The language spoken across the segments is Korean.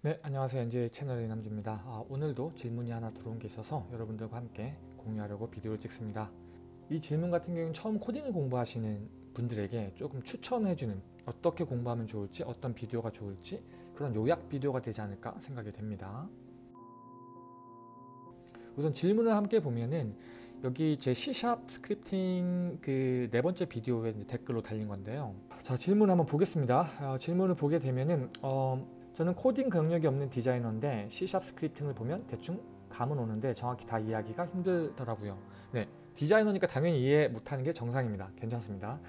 네, 안녕하세요. NJ 채널의 남주입니다. 아, 오늘도 질문이 하나 들어온 게 있어서 여러분들과 함께 공유하려고 비디오를 찍습니다. 이 질문 같은 경우는 처음 코딩을 공부하시는 분들에게 조금 추천해주는 어떻게 공부하면 좋을지 어떤 비디오가 좋을지 그런 요약 비디오가 되지 않을까 생각이 됩니다. 우선 질문을 함께 보면은 여기 제 C샵 스크립팅 그 네 번째 비디오에 댓글로 달린 건데요. 자 질문 한번 보겠습니다. 어, 질문을 보게 되면은 어, 저는 코딩 경력이 없는 디자이너인데 C샵 스크립팅을 보면 대충 감은 오는데 정확히 다 이해하기가 힘들더라고요. 네, 디자이너니까 당연히 이해 못하는 게 정상입니다. 괜찮습니다.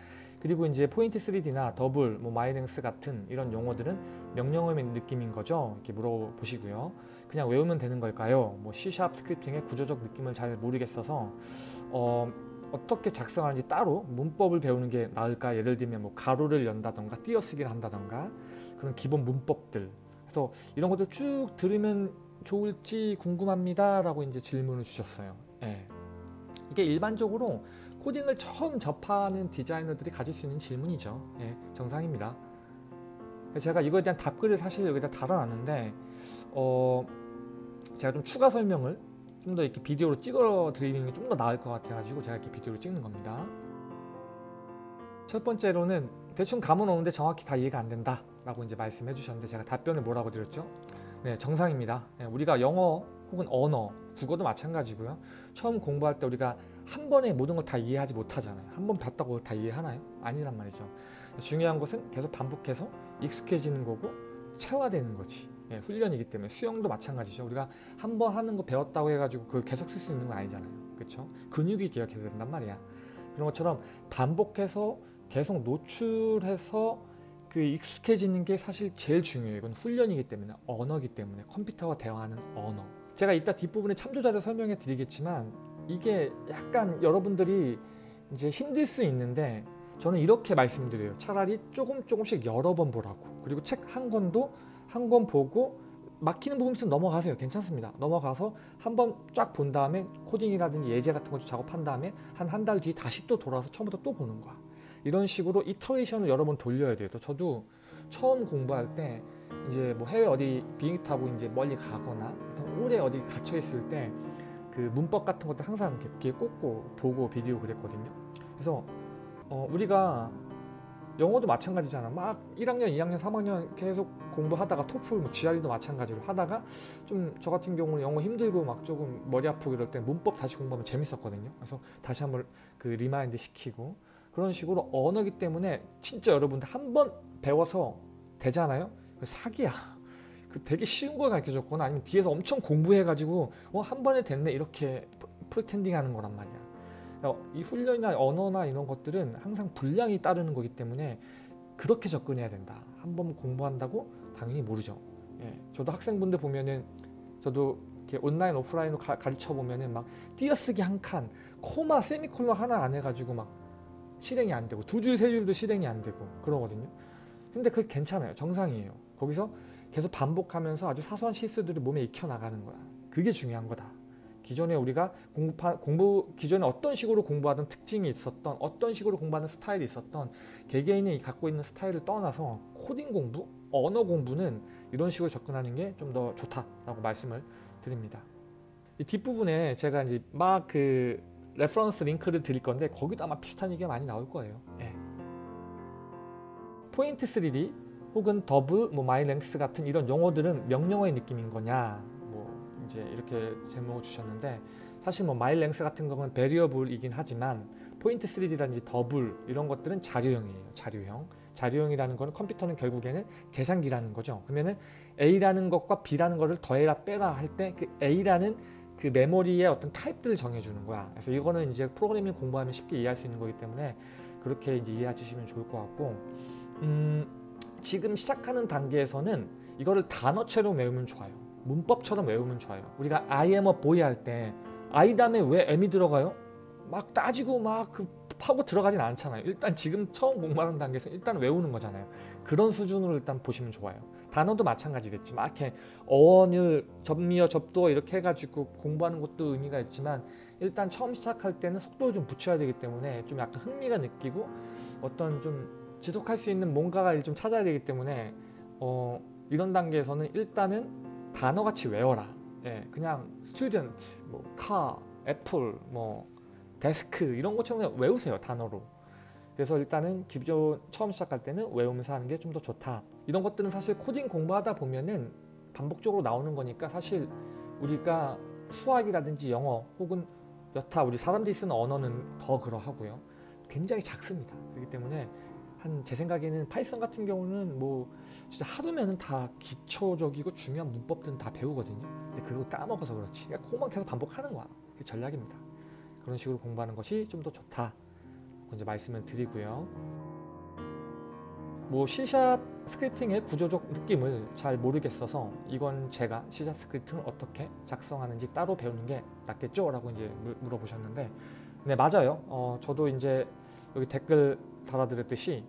그리고 이제 포인트 3D나 더블, 뭐 my length 같은 이런 용어들은 명령어의 느낌인 거죠. 이렇게 물어보시고요. 그냥 외우면 되는 걸까요? 뭐 C# scripting의 구조적 느낌을 잘 모르겠어서 어, 어떻게 작성하는지 따로 문법을 배우는 게 나을까? 예를 들면 뭐 가로를 연다던가 띄어쓰기를 한다던가 그런 기본 문법들. 그래서 이런 것도 쭉 들으면 좋을지 궁금합니다 라고 이제 질문을 주셨어요. 예. 이게 일반적으로 코딩을 처음 접하는 디자이너들이 가질 수 있는 질문이죠. 예, 정상입니다. 제가 이거에 대한 답글을 사실 여기다 달아놨는데 어, 제가 좀 추가 설명을 좀 더 이렇게 비디오로 찍어 드리는 게 좀 더 나을 것 같아 가지고 제가 이렇게 비디오를 찍는 겁니다. 첫 번째로는 대충 감은 오는데 정확히 다 이해가 안 된다 라고 이제 말씀해 주셨는데 제가 답변을 뭐라고 드렸죠? 네 정상입니다 네, 우리가 영어 혹은 언어 국어도 마찬가지고요 처음 공부할 때 우리가 한 번에 모든 걸 다 이해하지 못하잖아요 한 번 봤다고 다 이해하나요? 아니란 말이죠 중요한 것은 계속 반복해서 익숙해지는 거고 체화되는 거지 예, 훈련이기 때문에 수영도 마찬가지죠. 우리가 한 번 하는 거 배웠다고 해가지고 그걸 계속 쓸 수 있는 건 아니잖아요. 그렇죠? 근육이 기억해야 된단 말이야. 그런 것처럼 반복해서 계속 노출해서 그 익숙해지는 게 사실 제일 중요해요. 이건 훈련이기 때문에 언어기 때문에 컴퓨터와 대화하는 언어. 제가 이따 뒷부분에 참조자료 설명해 드리겠지만 이게 약간 여러분들이 이제 힘들 수 있는데 저는 이렇게 말씀드려요. 차라리 조금 조금씩 여러 번 보라고. 그리고 책 한 권도 한 권 보고 막히는 부분 있으면 넘어가세요. 괜찮습니다. 넘어가서 한번 쫙 본 다음에 코딩이라든지 예제 같은 거 작업한 다음에 한 한 달 뒤에 다시 또 돌아와서 처음부터 또 보는 거야. 이런 식으로 이터레이션을 여러 번 돌려야 돼요. 또 저도 처음 공부할 때 이제 뭐 해외 어디 비행기 타고 이제 멀리 가거나 오래 어디 갇혀 있을 때 그 문법 같은 것도 항상 이렇게 꽂고 보고 비디오 그랬거든요. 그래서 어 우리가 영어도 마찬가지잖아. 막 1학년, 2학년, 3학년 계속 공부하다가 토플, 뭐 GRE도 마찬가지로 하다가 좀 저 같은 경우는 영어 힘들고 막 조금 머리 아프고 이럴 때 문법 다시 공부하면 재밌었거든요. 그래서 다시 한번 그 remind 시키고 그런 식으로 언어기 때문에 진짜 여러분들 한 번 배워서 되잖아요. 사기야. 그 되게 쉬운 걸 가르쳐 줬거나 아니면 뒤에서 엄청 공부해가지고 어, 한 번에 됐네 이렇게 pretending 하는 거란 말이야. 이 훈련이나 언어나 이런 것들은 항상 분량이 따르는 거기 때문에 그렇게 접근해야 된다. 한 번 공부한다고 당연히 모르죠. 예, 저도 학생분들 보면은 저도 온라인 오프라인으로 가르쳐 보면은 막 띄어쓰기 한 칸, 콤마 세미콜론 하나 안 해가지고 막 실행이 안 되고 두 줄 세 줄도 실행이 안 되고 그러거든요. 근데 그게 괜찮아요. 정상이에요. 거기서 계속 반복하면서 아주 사소한 실수들을 몸에 익혀 나가는 거야. 그게 중요한 거다. 기존에 우리가 공부, 공부 기존에 어떤 식으로 공부하던 특징이 있었던 어떤 식으로 공부하는 스타일이 있었던 개개인이 갖고 있는 스타일을 떠나서 코딩 공부, 언어 공부는 이런 식으로 접근하는 게 좀 더 좋다라고 말씀을 드립니다. 이 뒷부분에 제가 이제 막그 reference 링크를 드릴 건데 거기도 아마 비슷한 얘기가 많이 나올 거예요. 예. 포인트 3D 혹은 더블, 뭐 my length 같은 이런 용어들은 명령어의 느낌인 거냐 뭐 이제 이렇게 제목을 주셨는데 사실 뭐 my length 같은 거는 variable이긴 하지만 포인트 3D라든지 더블 이런 것들은 자료형이에요. 자료형. 자료형이라는 거는 컴퓨터는 결국에는 계산기라는 거죠. 그러면은 A라는 것과 B라는 것을 더해라 빼라 할 때 그 A라는 그 메모리의 어떤 타입들을 정해주는 거야. 그래서 이거는 이제 프로그래밍 공부하면 쉽게 이해할 수 있는 거기 때문에 그렇게 이제 이해해 주시면 좋을 것 같고, 음, 지금 시작하는 단계에서는 이거를 단어체로 외우면 좋아요. 문법처럼 외우면 좋아요. 우리가 I am a boy 할 때 I 다음에 왜 M이 들어가요? 막 따지고 막 그 파고 들어가진 않잖아요. 일단 지금 처음 공부하는 단계에서 일단 외우는 거잖아요. 그런 수준으로 일단 보시면 좋아요. 단어도 마찬가지겠지. 막 이렇게 어원을 접미어 접두 이렇게 해가지고 공부하는 것도 의미가 있지만 일단 처음 시작할 때는 속도를 좀 붙여야 되기 때문에 좀 약간 흥미가 느끼고 어떤 좀 지속할 수 있는 뭔가를 좀 찾아야 되기 때문에 어 이런 단계에서는 일단은 단어같이 외워라. 예, 그냥 student, 뭐 car, apple, 뭐 desk 이런 것처럼 외우세요 단어로. 그래서 일단은 기존 처음 시작할 때는 외우면서 하는 게 좀 더 좋다. 이런 것들은 사실 코딩 공부하다 보면은 반복적으로 나오는 거니까 사실 우리가 수학이라든지 영어 혹은 여타 우리 사람들이 쓰는 언어는 더 그러하고요. 굉장히 작습니다. 그렇기 때문에 한 제 생각에는 파이썬 같은 경우는 뭐 진짜 하루면은 다 기초적이고 중요한 문법들은 다 배우거든요. 근데 그걸 까먹어서 그렇지. 그러니까 그것만 계속 반복하는 거야. 그게 전략입니다. 그런 식으로 공부하는 것이 좀 더 좋다. 이제 말씀을 드리고요. 뭐 C샵 스크립팅의 구조적 느낌을 잘 모르겠어서 이건 제가 C샵 스크립팅을 어떻게 작성하는지 따로 배우는 게 낫겠죠? 라고 이제 물어보셨는데 네 맞아요. 어, 저도 이제 여기 댓글 달아드렸듯이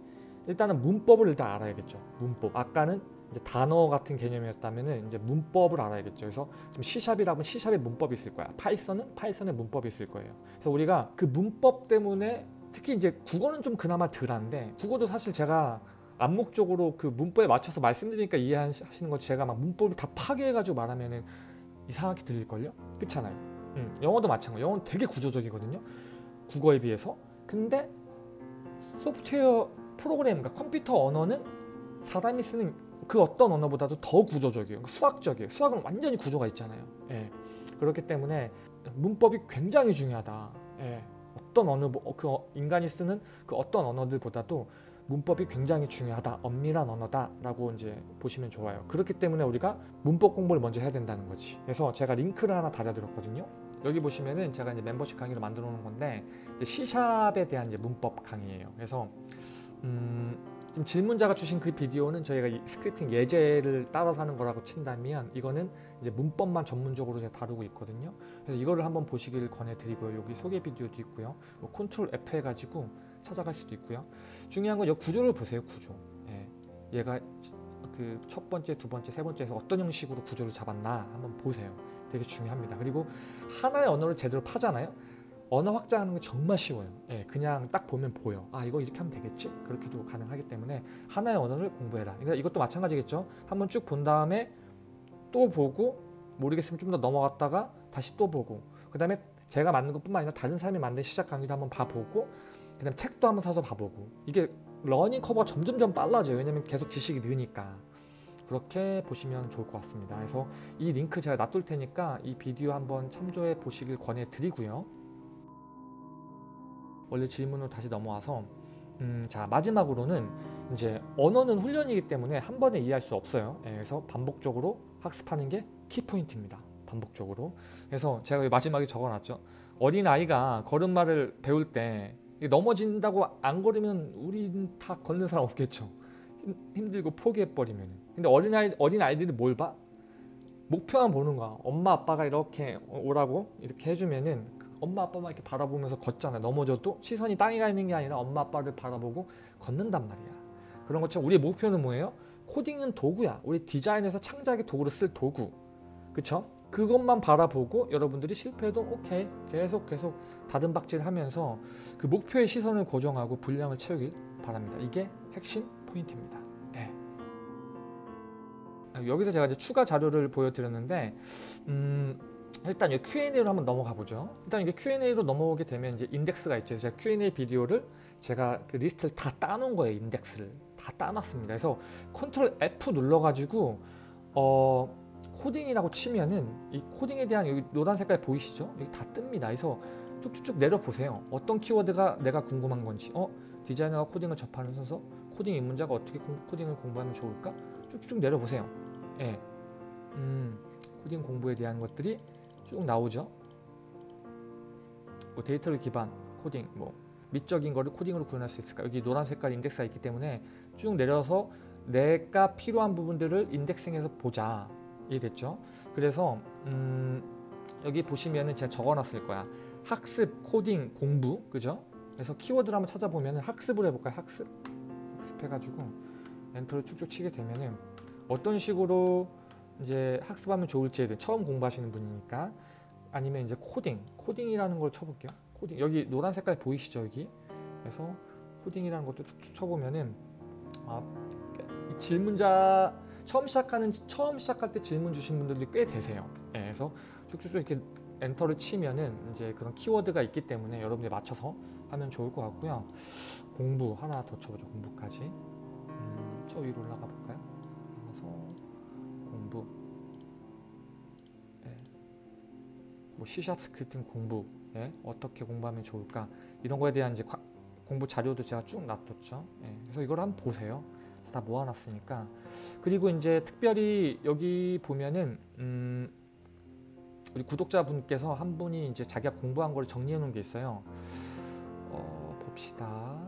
일단은 문법을 일단 알아야겠죠. 문법. 아까는 이제 단어 같은 개념이었다면은 이제 문법을 알아야겠죠. 그래서 좀 C샵이라면 C샵의 문법이 있을 거야. 파이썬은 파이썬의 문법이 있을 거예요. 그래서 우리가 그 문법 때문에 특히 이제 국어는 좀 그나마 덜한데 국어도 사실 제가 암묵적으로 그 문법에 맞춰서 말씀드리니까 이해하시는 거 제가 막 문법을 다 파괴해가지고 말하면은 이상하게 들릴걸요? 그렇잖아요. 음, 영어도 마찬가지. 영어는 되게 구조적이거든요. 국어에 비해서. 근데 소프트웨어 프로그램, 그러니까 컴퓨터 언어는 사람이 쓰는 그 어떤 언어보다도 더 구조적이에요. 수학적이에요. 수학은 완전히 구조가 있잖아요. 예. 그렇기 때문에 문법이 굉장히 중요하다. 예. 어떤 언어, 그 인간이 쓰는 그 어떤 언어들보다도 문법이 굉장히 중요하다. 엄밀한 언어다라고 이제 보시면 좋아요. 그렇기 때문에 우리가 문법 공부를 먼저 해야 된다는 거지. 그래서 제가 링크를 하나 달아드렸거든요. 여기 보시면은 제가 이제 멤버십 강의를 만들어 놓은 건데 C샵에 대한 이제 문법 강의예요. 그래서 음, 질문자가 주신 그 비디오는 저희가 이 스크립팅 예제를 따라서 하는 거라고 친다면 이거는 이제 문법만 전문적으로 다루고 있거든요. 그래서 이거를 한번 보시길 권해드리고요. 여기 소개 비디오도 있고요. 뭐 컨트롤 F 해가지고 찾아갈 수도 있고요. 중요한 건 이 구조를 보세요. 구조. 예. 얘가 그 첫 번째, 두 번째, 세 번째에서 어떤 형식으로 구조를 잡았나 한번 보세요. 되게 중요합니다. 그리고 하나의 언어를 제대로 파잖아요. 언어 확장하는 건 정말 쉬워요. 예, 그냥 딱 보면 보여. 아 이거 이렇게 하면 되겠지? 그렇게도 가능하기 때문에 하나의 언어를 공부해라. 그러니까 이것도 마찬가지겠죠. 한번 쭉 본 다음에 또 보고 모르겠으면 좀 더 넘어갔다가 다시 또 보고 그 다음에 제가 만든 것뿐만 아니라 다른 사람이 만든 시작 강의도 한번 봐보고 그 다음에 책도 한번 사서 봐보고 이게 learning curve가 점점점 빨라져요. 왜냐면 계속 지식이 느니까. 그렇게 보시면 좋을 것 같습니다. 그래서 이 링크 제가 놔둘 테니까 이 비디오 한번 참조해 보시길 권해드리고요. 원래 질문으로 다시 넘어와서 음, 자 마지막으로는 이제 언어는 훈련이기 때문에 한 번에 이해할 수 없어요. 예, 그래서 반복적으로 학습하는 게 키포인트입니다. 반복적으로. 그래서 제가 마지막에 적어놨죠. 어린 아이가 걸음마를 배울 때 넘어진다고 안 걸으면 우린 다 걷는 사람 없겠죠. 힘들고 포기해버리면. 근데 어린아이, 어린 아이들이 뭘 봐? 목표만 보는 거야. 엄마 아빠가 이렇게 오라고 이렇게 해주면은 그 엄마 아빠만 이렇게 바라보면서 걷잖아. 넘어져도 시선이 땅에 가 있는 게 아니라 엄마 아빠를 바라보고 걷는단 말이야. 그런 것처럼 우리의 목표는 뭐예요? 코딩은 도구야. 우리 디자인에서 창작의 도구를 쓸 도구. 그쵸? 그것만 바라보고 여러분들이 실패해도 오케이 계속 계속 다른 박질 하면서 그 목표의 시선을 고정하고 분량을 채우길 바랍니다. 이게 핵심 포인트입니다. 네. 여기서 제가 이제 추가 자료를 보여드렸는데 음, 일단 이 Q&A로 한번 넘어가 보죠. 일단 이게 Q&A로 넘어오게 되면 이제 인덱스가 있죠. 제가 Q&A 비디오를 제가 그 리스트를 다 따놓은 거예요. 인덱스를 다 따놨습니다. 그래서 control F 눌러가지고 어 코딩이라고 치면은 이 코딩에 대한 여기 노란 색깔 보이시죠? 여기 다 뜹니다. 그래서 쭉쭉쭉 내려 보세요. 어떤 키워드가 내가 궁금한 건지 어? 디자이너가 코딩을 접하는 순서 코딩 입문자가 어떻게 코딩을 공부하면 좋을까? 쭉쭉 내려 보세요. 예. 음, 코딩 공부에 대한 것들이 쭉 나오죠. 뭐 데이터를 기반 코딩 뭐 미적인 거를 코딩으로 구현할 수 있을까? 여기 노란 색깔 인덱스가 있기 때문에 쭉 내려서 내가 필요한 부분들을 indexing해서 보자. 이해됐죠? 그래서 음, 여기 보시면은 제가 적어놨을 거야. 학습, 코딩, 공부, 그죠? 그래서 키워드를 한번 찾아보면 학습을 해볼까요? 학습. 학습해가지고 엔터를 쭉쭉 치게 되면은 어떤 식으로 이제 학습하면 좋을지에 대해 처음 공부하시는 분이니까 아니면 이제 코딩, 코딩이라는 걸 쳐볼게요. 코딩 여기 노란 색깔 보이시죠 여기? 그래서 코딩이라는 것도 쭉쭉 쳐보면은 아, 질문자 처음 시작하는 처음 시작할 때 질문 주신 분들이 꽤 되세요. 예, 그래서 쭉쭉쭉 이렇게 엔터를 치면은 이제 그런 키워드가 있기 때문에 여러분들이 맞춰서 하면 좋을 것 같고요. 공부 하나 더 쳐보죠. 공부까지. 음, 저 위로 올라가 볼까요? 올라가서 공부. 예. 뭐 C샵 스크립팅 공부. 예? 어떻게 공부하면 좋을까? 이런 거에 대한 이제 과, 공부 자료도 제가 쭉 놔뒀죠. 예. 그래서 이걸 한번 보세요. 다 모아놨으니까. 그리고 이제 특별히 여기 보면은 음, 우리 구독자분께서 한 분이 이제 자기가 공부한 걸 정리해 놓은 게 있어요. 어, 봅시다.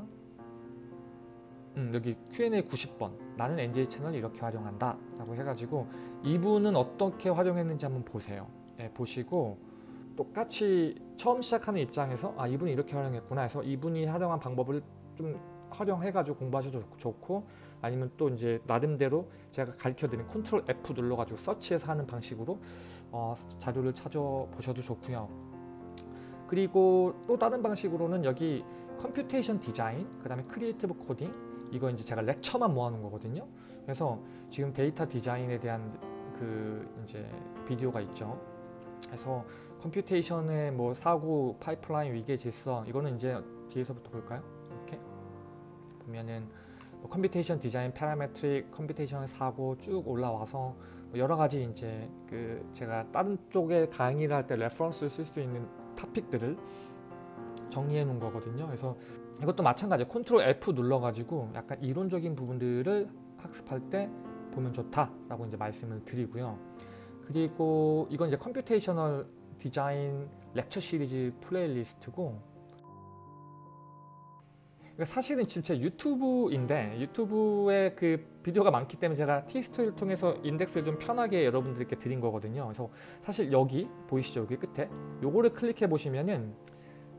음, 여기 Q&A 90번 나는 NJ 채널 이렇게 활용한다 라고 해가지고 이분은 어떻게 활용했는지 한번 보세요 예, 보시고 똑같이 처음 시작하는 입장에서 아 이분이 이렇게 활용했구나 해서 이분이 활용한 방법을 좀 활용해가지고 공부하셔도 좋고 아니면 또 이제 나름대로 제가 가르쳐드린 컨트롤 F 눌러가지고 서치해서 하는 방식으로 어, 자료를 찾아보셔도 좋고요. 그리고 또 다른 방식으로는 여기 computation design, 그 다음에 creative coding 이거 이제 제가 lecture만 모아놓은 거거든요. 그래서 지금 데이터 디자인에 대한 그 이제 비디오가 있죠. 그래서 computation의 뭐 사고, 파이프라인, 위계 질서 이거는 이제 뒤에서부터 볼까요? 이렇게 보면은 뭐 computation design, parametric, computation 사고 쭉 올라와서 뭐 여러 가지 이제 그 제가 다른 쪽에 강의를 할 때 reference를 쓸 수 있는 토픽들을 정리해 놓은 거거든요. 그래서 이것도 마찬가지 control F 눌러가지고 약간 이론적인 부분들을 학습할 때 보면 좋다라고 이제 말씀을 드리고요. 그리고 이건 이제 computational design lecture series playlist고 사실은 지금 제 유튜브인데 유튜브에 그 비디오가 많기 때문에 제가 티스토리를 통해서 인덱스를 좀 편하게 여러분들께 드린 거거든요. 그래서 사실 여기 보이시죠? 여기 끝에 요거를 클릭해 보시면은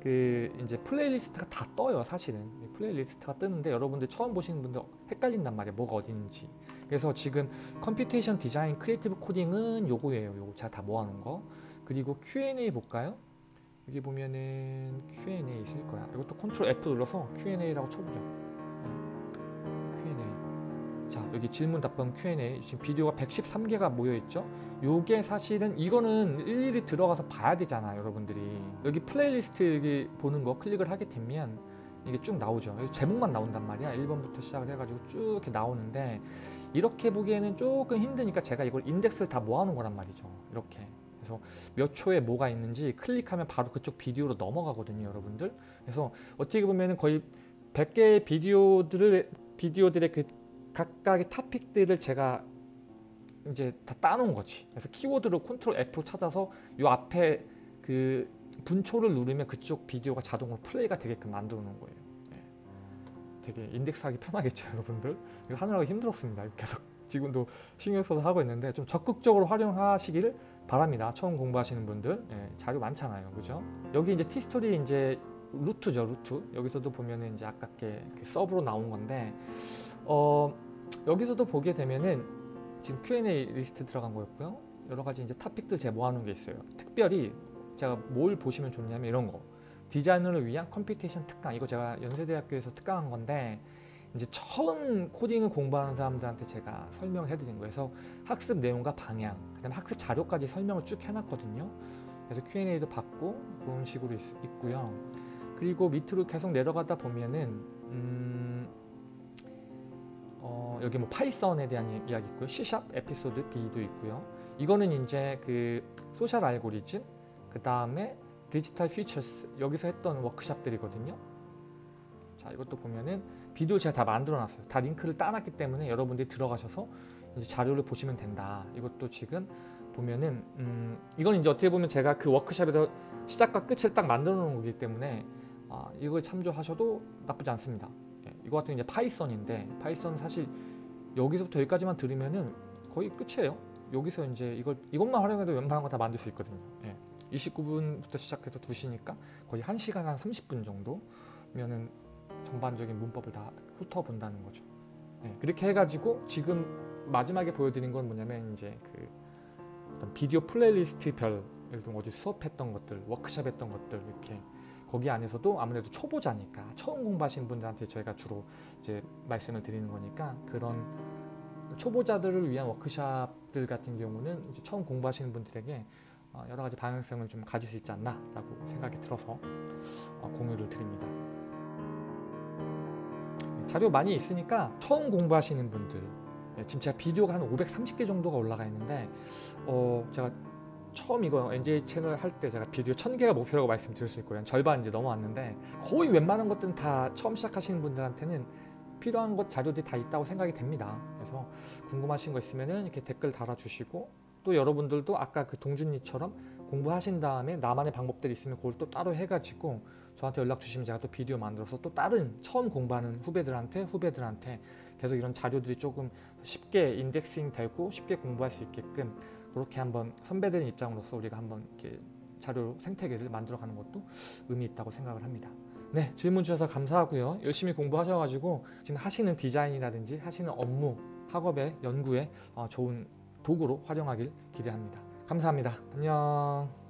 그 이제 playlist가 다 떠요 사실은. playlist가 뜨는데 여러분들 처음 보시는 분들 헷갈린단 말이에요 뭐가 있는지. 그래서 지금 computation design creative coding은 요거예요. 요거 제가 다 모아놓은 거. 그리고 Q&A 볼까요? 여기 보면은 Q&A 있을 거야. 이것도 control F 눌러서 Q&A라고 쳐보죠 여기 질문 답변 Q&A. 지금 비디오가 113개가 모여 있죠? 요게 사실은 이거는 일일이 들어가서 봐야 되잖아요 여러분들이. 여기 플레이리스트 여기 보는 거 클릭을 하게 되면 이게 쭉 나오죠. 제목만 나온단 말이야. 1번부터 시작을 해가지고 쭉 이렇게 나오는데 이렇게 보기에는 조금 힘드니까 제가 이걸 인덱스를 다 모아놓은 거란 말이죠. 이렇게. 그래서 몇 초에 뭐가 있는지 클릭하면 바로 그쪽 비디오로 넘어가거든요 여러분들. 그래서 어떻게 보면 거의 100개의 비디오들을 비디오들의 그 각각의 토픽들을 제가 이제 다 따놓은 거지. 그래서 키워드로 control F 찾아서 요 앞에 그 분초를 누르면 그쪽 비디오가 자동으로 플레이가 되게끔 만들어 놓은 거예요. 네. 되게 인덱스하기 편하겠죠, 여러분들. 이거 하느라고 힘들었습니다. 계속 지금도 신경 써서 하고 있는데 좀 적극적으로 활용하시기를 바랍니다. 처음 공부하시는 분들 네, 자료 많잖아요, 그죠? 여기 이제 티스토리 이제 루트죠, 루트. 여기서도 보면은 이제 아깝게 그 서브로 나온 건데 어, 여기서도 보게 되면은 지금 Q&A 리스트 들어간 거였고요. 여러 가지 이제 토픽들 제가 모아놓은 게 있어요. 특별히 제가 뭘 보시면 좋냐면 이런 거. 디자이너를 위한 computation 특강. 이거 제가 연세대학교에서 특강한 건데 이제 처음 코딩을 공부하는 사람들한테 제가 설명을 해드린 거예요. 그래서 학습 내용과 방향, 그다음에 학습 자료까지 설명을 쭉 해놨거든요. 그래서 Q&A도 받고 그런 식으로 있, 고요 그리고 밑으로 계속 내려가다 보면은 음, 어, 여기 뭐 Python에 대한 이야기 있고요. C샵 에피소드 B도 있고요. 이거는 이제 그 social algorithm, 그 다음에 Digital Futures 여기서 했던 워크샵들이거든요. 자, 이것도 보면은 비디오 제가 다 만들어 놨어요. 다 링크를 따놨기 때문에 여러분들이 들어가셔서 이제 자료를 보시면 된다. 이것도 지금 보면은 음, 이건 이제 어떻게 보면 제가 그 워크샵에서 시작과 끝을 딱 만들어 놓은 거기 때문에 아, 이걸 참조하셔도 나쁘지 않습니다. 이거 같은 이제 Python인데 Python 사실 여기서부터 여기까지만 들으면은 거의 끝이에요. 여기서 이제 이걸 이것만 활용해도 웬만한 거 다 만들 수 있거든요. 예. 29분부터 시작해서 2시니까 거의 1시간 한 30분 정도면은 전반적인 문법을 다 훑어본다는 거죠. 예. 그렇게 해가지고 지금 마지막에 보여드린 건 뭐냐면 이제 그 어떤 비디오 플레이리스트별 예를 들면 어디 수업했던 것들, 워크샵 했던 것들 이렇게 거기 안에서도 아무래도 초보자니까 처음 공부하시는 분들한테 저희가 주로 이제 말씀을 드리는 거니까 그런 초보자들을 위한 워크샵들 같은 경우는 이제 처음 공부하시는 분들에게 어, 여러 가지 방향성을 좀 가질 수 있지 않나라고 생각이 들어서 어, 공유를 드립니다. 자료 많이 있으니까 처음 공부하시는 분들 예, 지금 제가 비디오가 한 530개 정도가 올라가 있는데 어, 제가 처음 이거 NJ 채널 할 때 제가 비디오 1000개가 목표라고 말씀드렸을 거예요. 절반 이제 넘어왔는데 거의 웬만한 것들은 다 처음 시작하시는 분들한테는 필요한 것 자료들이 다 있다고 생각이 됩니다. 그래서 궁금하신 거 있으면은 이렇게 댓글 달아주시고 또 여러분들도 아까 그 동준이처럼 공부하신 다음에 나만의 방법들이 있으면 그걸 또 따로 해가지고 저한테 연락 주시면 제가 또 비디오 만들어서 또 다른 처음 공부하는 후배들한테 후배들한테 계속 이런 자료들이 조금 쉽게 인덱싱 되고 쉽게 공부할 수 있게끔 그렇게 한번 선배들의 입장으로서 우리가 한번 이렇게 자료 생태계를 만들어가는 것도 의미 있다고 생각을 합니다. 네 질문 주셔서 감사하고요. 열심히 공부하셔가지고 지금 하시는 디자인이라든지 하시는 업무 학업에 연구에 어, 좋은 도구로 활용하길 기대합니다. 감사합니다. 안녕.